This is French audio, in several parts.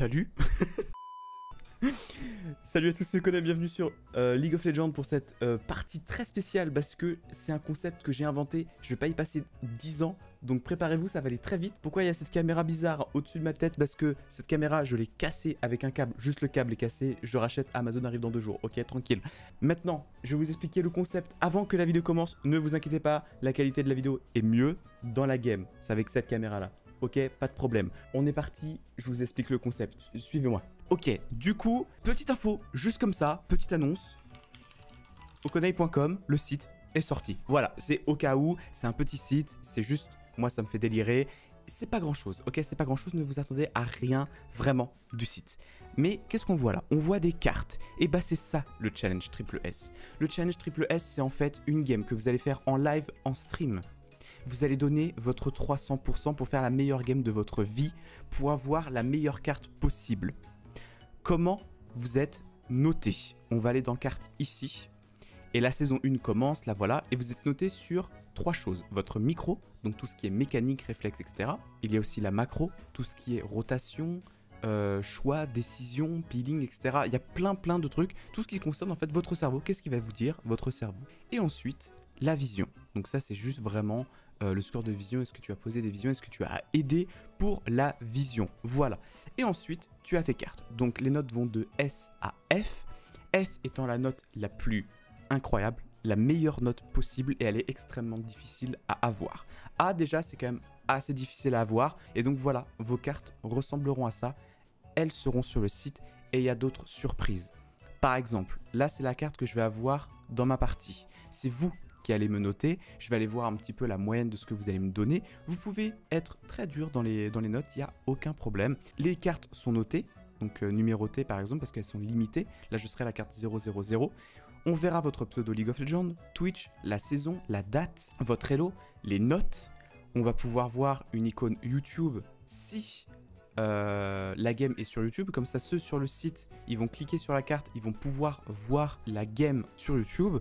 Salut Salut à tous, c'est Conan, bienvenue sur euh, League of Legends pour cette euh, partie très spéciale parce que c'est un concept que j'ai inventé, je vais pas y passer 10 ans, donc préparez-vous, ça va aller très vite. Pourquoi il y a cette caméra bizarre au-dessus de ma tête? Parce que cette caméra, je l'ai cassée avec un câble, juste le câble est cassé, je rachète, Amazon arrive dans deux jours, ok, tranquille. Maintenant, je vais vous expliquer le concept avant que la vidéo commence, ne vous inquiétez pas, la qualité de la vidéo est mieux dans la game, c'est avec cette caméra-là. Ok, pas de problème. On est parti, je vous explique le concept. Suivez-moi. Ok, du coup, petite info, juste comme ça, petite annonce. Okonei.com, le site est sorti. Voilà, c'est au cas où, c'est un petit site, c'est juste, moi ça me fait délirer. C'est pas grand chose, ok C'est pas grand chose, ne vous attendez à rien vraiment du site. Mais qu'est-ce qu'on voit là? On voit des cartes. Et bah c'est ça le challenge triple S. Le challenge triple S, c'est en fait une game que vous allez faire en live, en stream vous allez donner votre 300% pour faire la meilleure game de votre vie, pour avoir la meilleure carte possible comment vous êtes noté? On va aller dans carte ici. Et la saison 1 commence, là voilà, et vous êtes noté sur trois choses. Votre micro, donc tout ce qui est mécanique, réflexe, etc. Il y a aussi la macro, tout ce qui est rotation, euh, choix, décision, peeling, etc. Il y a plein plein de trucs. Tout ce qui concerne en fait votre cerveau. Qu'est-ce qu'il va vous dire, votre cerveau? Et ensuite, la vision. Donc ça c'est juste vraiment euh, le score de vision, est-ce que tu as posé des visions, est-ce que tu as aidé pour la vision. Voilà. Et ensuite, tu as tes cartes. Donc les notes vont de S à F. S étant la note la plus incroyable, la meilleure note possible et elle est extrêmement difficile à avoir. A déjà, c'est quand même assez difficile à avoir. Et donc voilà, vos cartes ressembleront à ça. Elles seront sur le site et il y a d'autres surprises. Par exemple, là c'est la carte que je vais avoir dans ma partie. C'est vous qui allez me noter. Je vais aller voir un petit peu la moyenne de ce que vous allez me donner. Vous pouvez être très dur dans les, dans les notes, il n'y a aucun problème. Les cartes sont notées, donc euh, numérotées par exemple, parce qu'elles sont limitées. Là, je serai la carte 000. On verra votre pseudo League of Legends, Twitch, la saison, la date, votre Elo, les notes. On va pouvoir voir une icône YouTube si euh, la game est sur YouTube. Comme ça, ceux sur le site, ils vont cliquer sur la carte, ils vont pouvoir voir la game sur YouTube.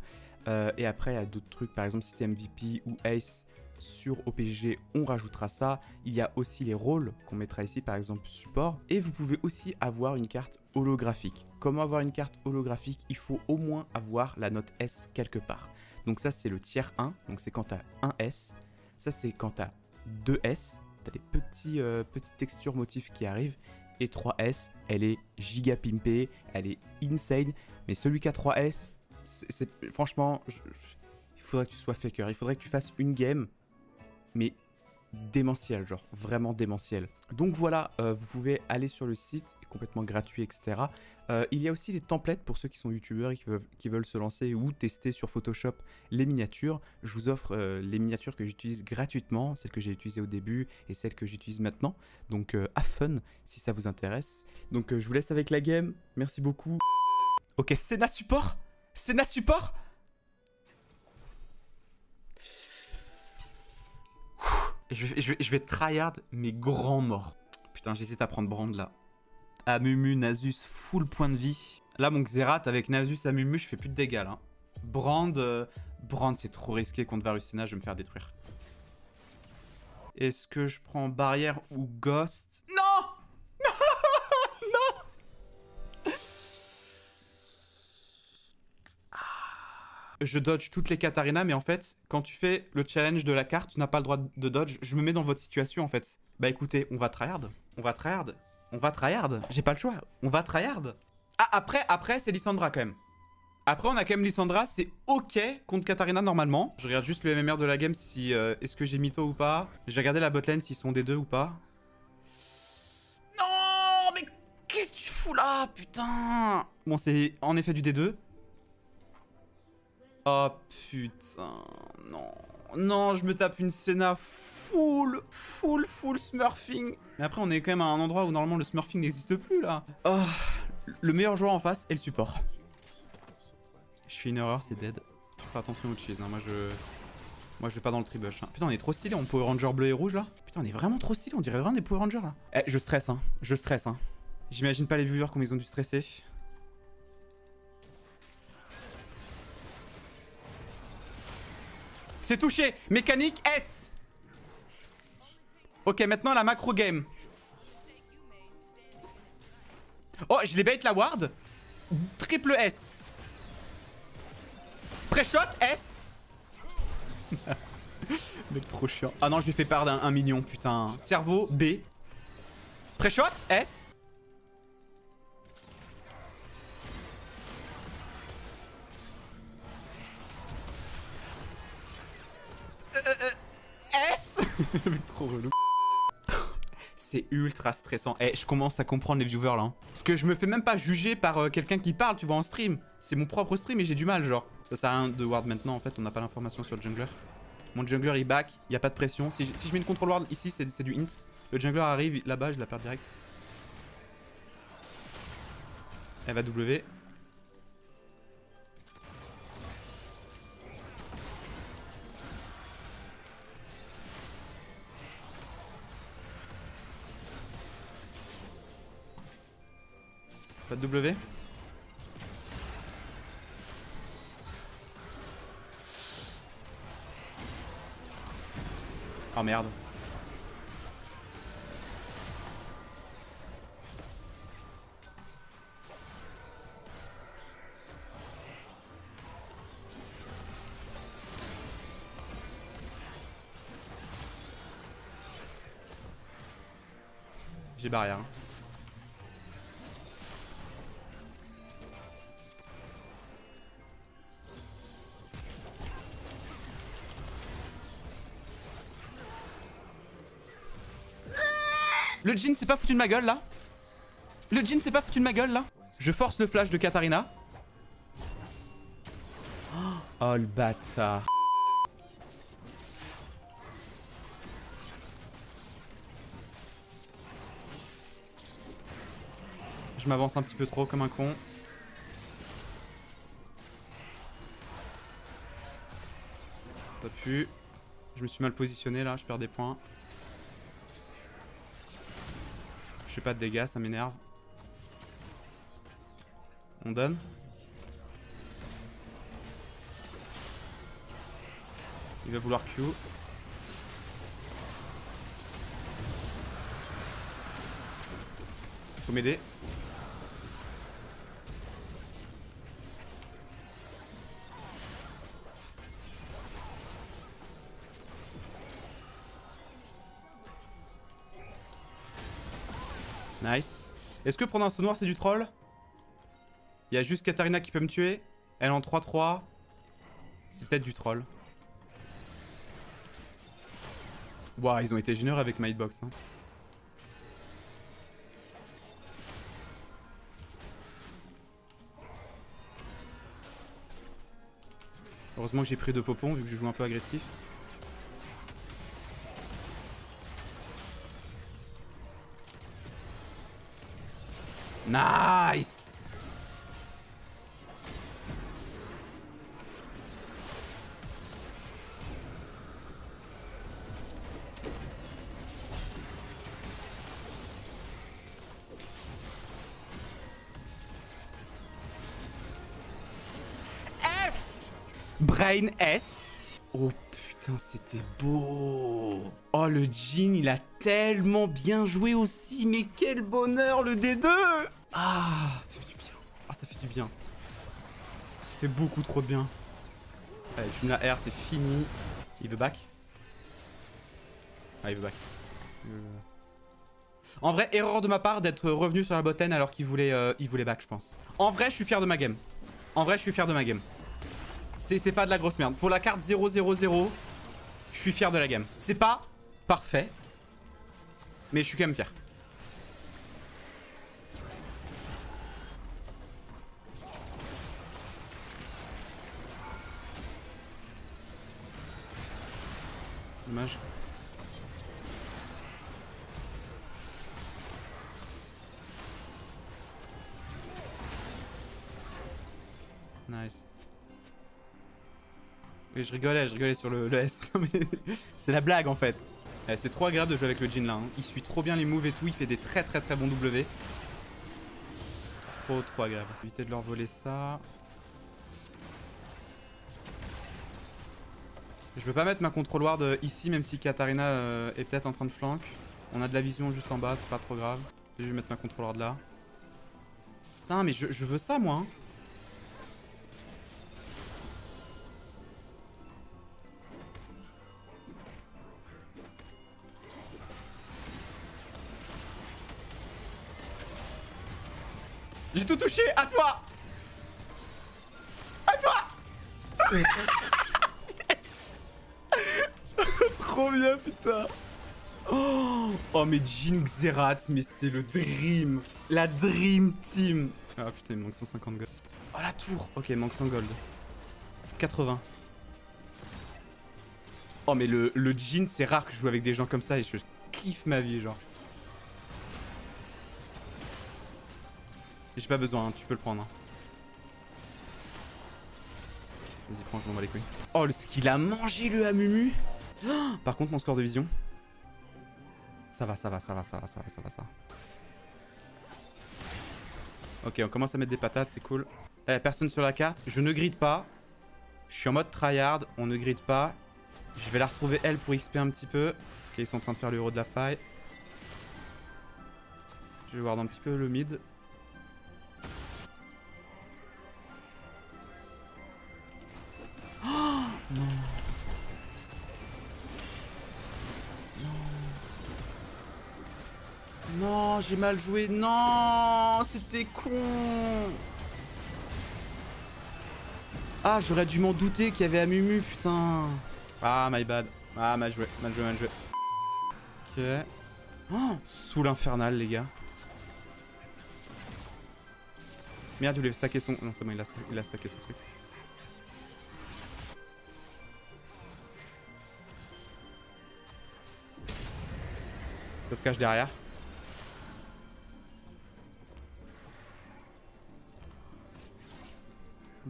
Euh, et après, il y a d'autres trucs, par exemple, si tu MVP ou Ace sur OPG, on rajoutera ça. Il y a aussi les rôles qu'on mettra ici, par exemple support. Et vous pouvez aussi avoir une carte holographique. Comment avoir une carte holographique? Il faut au moins avoir la note S quelque part. Donc ça, c'est le tiers 1. Donc c'est quand tu as 1 S. Ça, c'est quand tu as 2 S. Tu as des petits, euh, petites textures motifs qui arrivent. Et 3S, elle est giga pimpée, elle est insane. Mais celui qui a 3S, franchement, il faudrait que tu sois faker. Il faudrait que tu fasses une game, mais démentielle, genre vraiment démentielle. Donc voilà, euh, vous pouvez aller sur le site, complètement gratuit, etc. Euh, il y a aussi les templates pour ceux qui sont youtubeurs et qui veulent, se lancer ou tester sur Photoshop les miniatures. Je vous offre euh, les miniatures que j'utilise gratuitement, celles que j'ai utilisées au début et celles que j'utilise maintenant. Donc à fun si ça vous intéresse. Donc je vous laisse avec la game. Merci beaucoup. Ok, Senna support Senna support je vais, tryhard mes grands morts. Putain, j'hésite à prendre Brand là. Amumu, Nasus, full point de vie. Là, mon Xerath avec Nasus, Amumu, je fais plus de dégâts. Brand, euh, Brand c'est trop risqué contre Varusena, je vais me faire détruire. Est-ce que je prends barrière ou ghost? Non je dodge toutes les Katarina, mais en fait, quand tu fais le challenge de la carte, tu n'as pas le droit de dodge. Je me mets dans votre situation, en fait. Bah écoutez, on va tryhard. On va tryhard. On va tryhard. J'ai pas le choix. On va tryhard. Ah, après, après c'est Lissandra, quand même. Après, on a quand même Lissandra. C'est OK contre Katarina, normalement. Je regarde juste le MMR de la game, si... Euh, est-ce que j'ai mytho ou pas Je vais regarder la botlane, s'ils sont des deux ou pas. Non Mais qu'est-ce que tu fous là, putain? Bon, c'est en effet du D2. Oh putain, non. Non, je me tape une Senna full, full, full smurfing. Mais après, on est quand même à un endroit où normalement le smurfing n'existe plus là. Oh, le meilleur joueur en face est le support. Je fais une erreur, c'est dead. Fais attention au cheese, hein. moi je... Moi je vais pas dans le tribush. Hein. Putain, on est trop stylé, on Power Ranger bleu et rouge là. Putain, on est vraiment trop stylé, on dirait vraiment des Power Rangers là. Eh, je stresse, hein. Je stresse, hein. J'imagine pas les viewers comme ils ont dû stresser. C'est touché. Mécanique S. Ok, maintenant la macro game. Oh, je bait la ward. Triple S. Pré-shot S. Mec trop chiant. Ah non, je lui fais part d'un mignon, putain. Cerveau B. Pré-shot S. trop relou. C'est ultra stressant. Eh, je commence à comprendre les viewers là. hein. Parce que je me fais même pas juger par euh, quelqu'un qui parle, tu vois, en stream. C'est mon propre stream et j'ai du mal, genre. Ça sert à rien de ward maintenant, en fait, on n'a pas l'information sur le jungler. Mon jungler il back, il y a pas de pression. Si je, si je mets une control ward ici, c'est du int. Le jungler arrive là-bas, je la perds direct. Elle va W. Pas de W. Oh merde. J'ai barrière. hein. Le Jin s'est pas foutu de ma gueule là Le Jin s'est pas foutu de ma gueule là Je force le flash de Katarina. Oh le bâtard. Je m'avance un petit peu trop comme un con. Ça pue. Je me suis mal positionné là, je perds des points. Je fais pas de dégâts, ça m'énerve. On donne. Il va vouloir Q. Faut m'aider. Nice. Est-ce que prendre un saut noir c'est du troll? Il y a juste Katarina qui peut me tuer. Elle en 3-3. C'est peut-être du troll. Waouh, ils ont été généreux avec ma hitbox. Hein. Heureusement que j'ai pris deux popons vu que je joue un peu agressif. Nice. S Brain S. Oh putain c'était beau. Oh le Jin il a tellement bien joué aussi. Mais quel bonheur le D2 Ah ça fait du bien. Ah ça fait du bien. Ça fait beaucoup trop de bien. Allez je mets la R c'est fini. Il veut back Ah il veut back veut- En vrai erreur de ma part d'être revenu sur la botten alors qu'il voulait, euh, voulait back je pense. En vrai je suis fier de ma game. En vrai je suis fier de ma game. C'est pas de la grosse merde. Pour la carte 0-0-0, je suis fier de la game. C'est pas parfait, mais je suis quand même fier. Dommage. Nice. Oui, je rigolais, je rigolais sur le, le S. C'est la blague en fait. Eh, c'est trop agréable de jouer avec le Jin là. hein. Il suit trop bien les moves et tout. Il fait des très très très bons W. Trop trop agréable. Éviter de leur voler ça. Je veux pas mettre ma control ward ici, même si Katarina euh, est peut-être en train de flank. On a de la vision juste en bas, c'est pas trop grave. Je vais mettre ma control ward là. Putain, mais je, je veux ça, moi. hein. Oh, oh mais Jin Xerath, mais c'est le dream La dream team Ah putain, il manque 150 gold. Oh la tour Ok, il manque 100 gold. 80. Oh mais le, le Jin, c'est rare que je joue avec des gens comme ça et je kiffe ma vie, genre. J'ai pas besoin, hein, tu peux le prendre. hein. Vas-y, prends, je m'en bats les couilles. Oh, le skill a mangé le Amumu Par contre, mon score de vision. Ça va, ça va, ça va, ça va, ça va, ça va, ça va. Ok, on commence à mettre des patates, c'est cool. Eh, personne sur la carte. Je ne gride pas. Je suis en mode tryhard. On ne gride pas. Je vais la retrouver elle pour XP un petit peu. Ok, ils sont en train de faire le héros de la faille. Je vais voir un petit peu le mid. J'ai mal joué. Non, c'était con. Ah, j'aurais dû m'en douter qu'il y avait Amumu, putain. Ah, my bad. Ah, mal joué, mal joué, mal joué. Ok. Oh, sous l'infernal, les gars. Merde, je voulais stacker son... Non, c'est bon, il a, il a stacké son truc. Ça se cache derrière.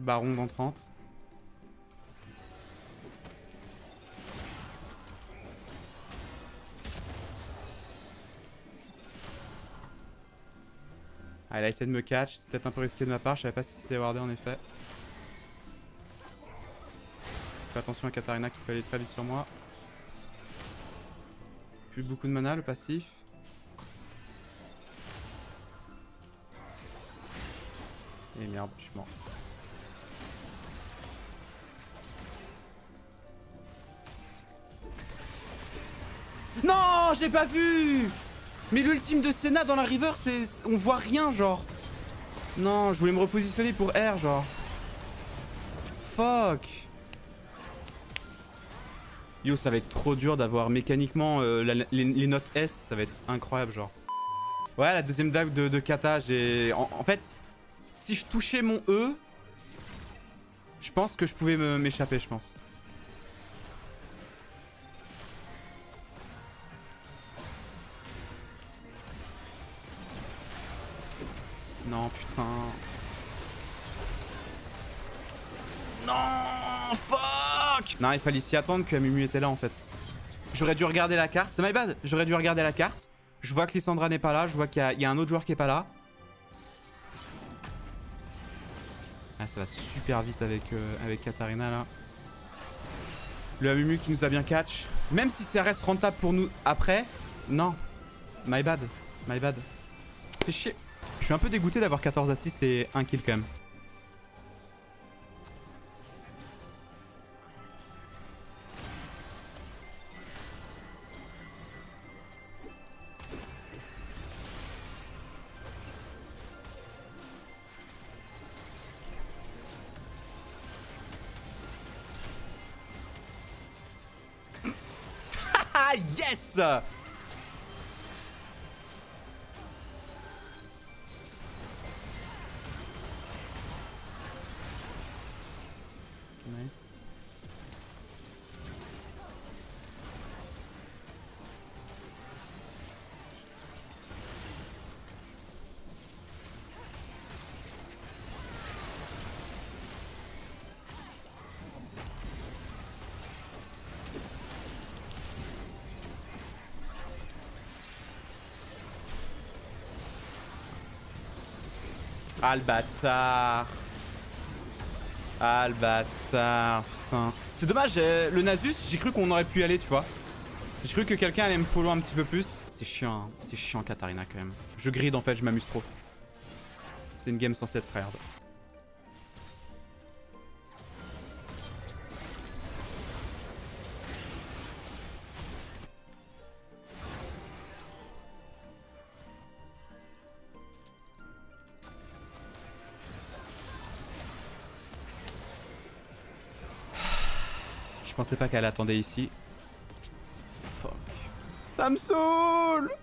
Baron dans 30. Ah, elle a essayé de me catch, c'est peut-être un peu risqué de ma part, je savais pas si c'était wardé en effet. Fais attention à Katarina qui peut aller très vite sur moi. Plus beaucoup de mana le passif. Et merde, je suis mort. Non, j'ai pas vu Mais l'ultime de Senna dans la river, c'est... On voit rien, genre. Non, je voulais me repositionner pour R, genre. Fuck Yo, ça va être trop dur d'avoir mécaniquement euh, les, notes S, ça va être incroyable, genre. Ouais, la deuxième dague de, de kata, j'ai... En, fait, si je touchais mon E, je pense que je pouvais m'échapper, je pense. Non, putain. Non, fuck Non, il fallait s'y attendre que Mumu était là, en fait. J'aurais dû regarder la carte. C'est my bad. J'aurais dû regarder la carte. Je vois que Lissandra n'est pas là. Je vois qu'il y, a- un autre joueur qui est pas là. Ah, ça va super vite avec, euh, avec Katarina, là. Le Amumu qui nous a bien catch. Même si ça reste rentable pour nous après. Non. My bad. My bad. Fait chier. Je suis un peu dégoûté d'avoir 14 assists et 1 kill quand même. Ah yes Nice. Ah Ah Putain C'est dommage euh, le Nasus j'ai cru qu'on aurait pu y aller tu vois. J'ai cru que quelqu'un allait me follow un petit peu plus. C'est chiant hein. C'est chiant Katarina quand même. Je grid en fait je m'amuse trop. C'est une game censée être tryhard. Je pensais pas qu'elle attendait ici. Fuck. Ça me saoule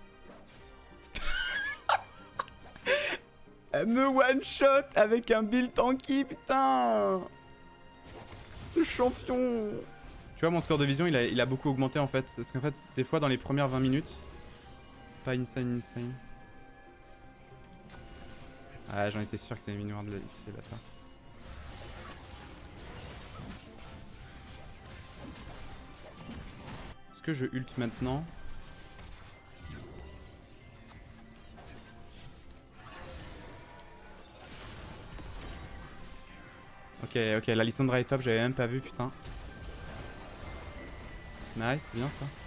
Elle me one-shot avec un build tanky, putain Ce champion Tu vois, mon score de vision, il a, il a beaucoup augmenté en fait. Parce qu'en fait, des fois, dans les premières 20 minutes, c'est pas insane, insane. Ah, j'en étais sûr que t'avais mis noir de la ici, bâtard. Que je ult maintenant Ok, ok, la Lissandra est top, j'avais même pas vu, putain. Nice, bien ça.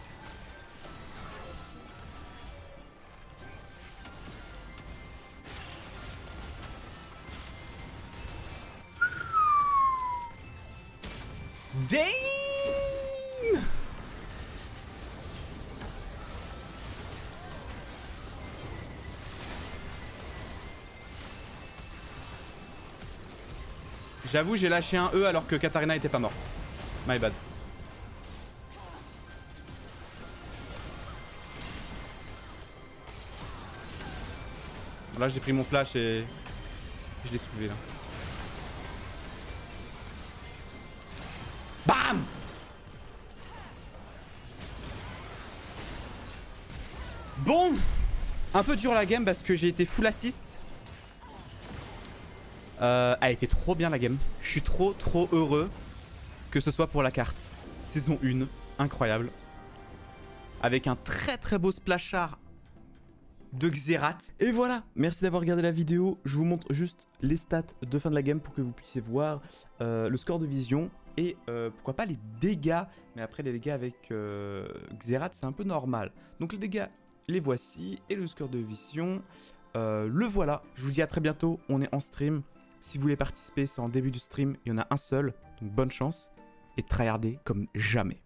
J'avoue, j'ai lâché un E alors que Katarina était pas morte. My bad. Là, j'ai pris mon flash et je l'ai soulevé là. BAM Bon Un peu dur la game parce que j'ai été full assist. Euh, elle était trop bien la game. Je suis trop trop heureux que ce soit pour la carte. Saison 1, incroyable. Avec un très très beau splashard de Xerath. Et voilà, merci d'avoir regardé la vidéo. Je vous montre juste les stats de fin de la game pour que vous puissiez voir euh, le score de vision et euh, pourquoi pas les dégâts. Mais après les dégâts avec euh, Xerath c'est un peu normal. Donc les dégâts, les voici et le score de vision, le voilà. Je vous dis à très bientôt, on est en stream. Si vous voulez participer, c'est en début du stream, il y en a un seul, donc bonne chance et tryhardez comme jamais.